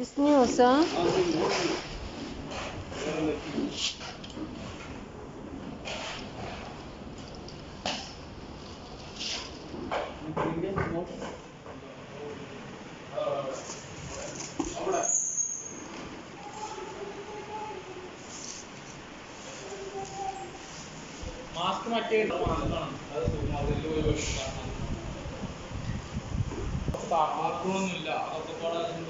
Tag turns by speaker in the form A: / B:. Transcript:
A: Disniyorsa
B: mask മറ്റേ താക്കണമൊന്നുമില്ല അതൊക്കെ കൂടെ